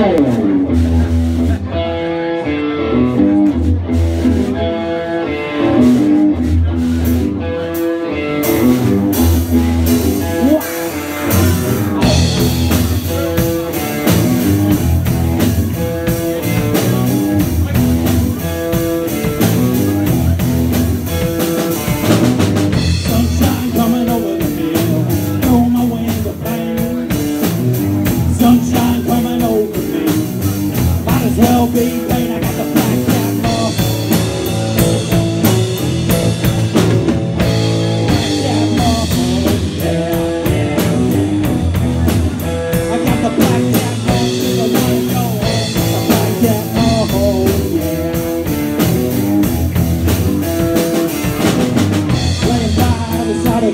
Whoa.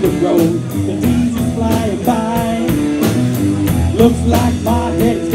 the road, the diesel's flying by. Looks like my head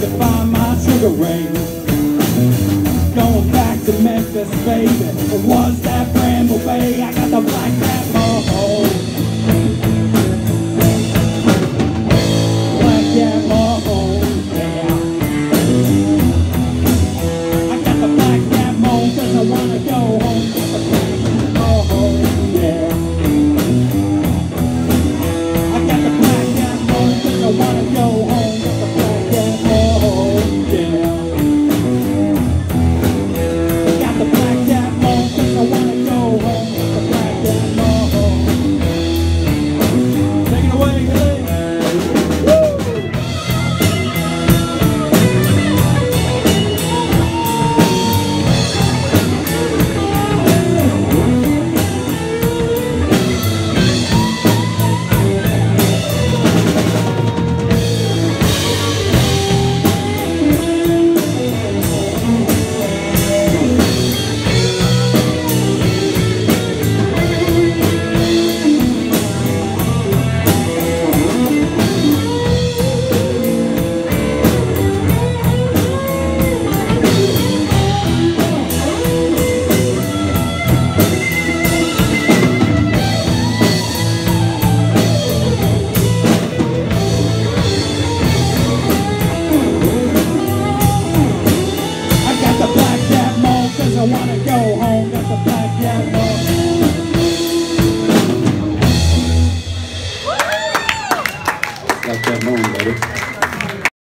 to find my sugar ray. Going back to Memphis, baby, it was that Bramble Bay. I got the black. love.